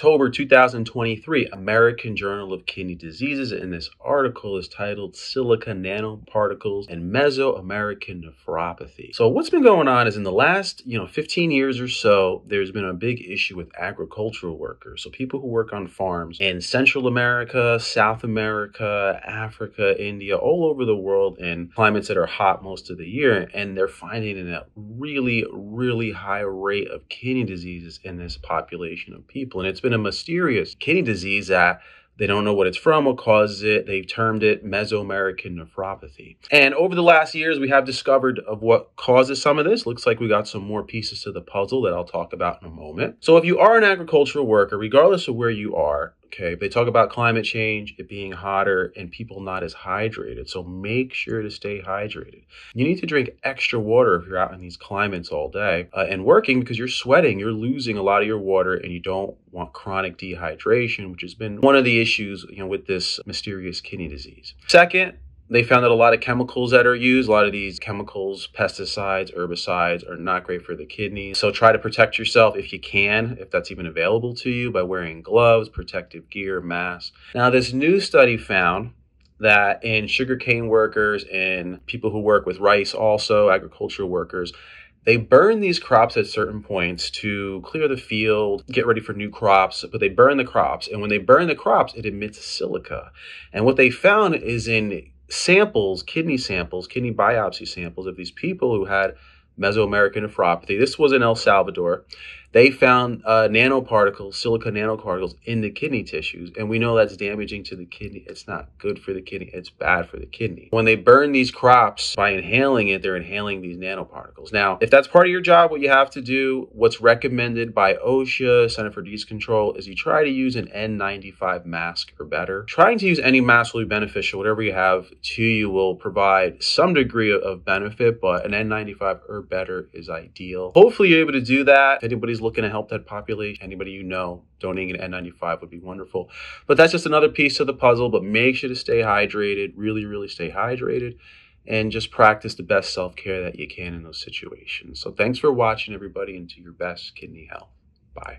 October 2023, American Journal of Kidney Diseases. And this article is titled Silica Nanoparticles and Mesoamerican Nephropathy. So what's been going on is in the last, you know, 15 years or so, there's been a big issue with agricultural workers. So people who work on farms in Central America, South America, Africa, India, all over the world in climates that are hot most of the year. And they're finding a really, really high rate of kidney diseases in this population of people. And it's been been a mysterious kidney disease that they don't know what it's from, what causes it. They've termed it Mesoamerican nephropathy. And over the last years, we have discovered of what causes some of this. Looks like we got some more pieces to the puzzle that I'll talk about in a moment. So if you are an agricultural worker, regardless of where you are, Okay, they talk about climate change, it being hotter, and people not as hydrated. So make sure to stay hydrated. You need to drink extra water if you're out in these climates all day uh, and working because you're sweating, you're losing a lot of your water, and you don't want chronic dehydration, which has been one of the issues you know with this mysterious kidney disease. Second, they found that a lot of chemicals that are used, a lot of these chemicals, pesticides, herbicides, are not great for the kidneys. So try to protect yourself if you can, if that's even available to you, by wearing gloves, protective gear, masks. Now, this new study found that in sugarcane workers and people who work with rice, also agricultural workers, they burn these crops at certain points to clear the field, get ready for new crops, but they burn the crops. And when they burn the crops, it emits silica. And what they found is in samples, kidney samples, kidney biopsy samples of these people who had Mesoamerican nephropathy. This was in El Salvador they found uh, nanoparticles, silica nanoparticles in the kidney tissues. And we know that's damaging to the kidney. It's not good for the kidney. It's bad for the kidney. When they burn these crops by inhaling it, they're inhaling these nanoparticles. Now, if that's part of your job, what you have to do, what's recommended by OSHA, Center for Disease Control, is you try to use an N95 mask or better. Trying to use any mask will be beneficial. Whatever you have to you will provide some degree of benefit, but an N95 or better is ideal. Hopefully you're able to do that. If anybody's looking to help that population, anybody you know, donating an N95 would be wonderful. But that's just another piece of the puzzle. But make sure to stay hydrated, really, really stay hydrated, and just practice the best self care that you can in those situations. So thanks for watching, everybody, and to your best kidney health. Bye.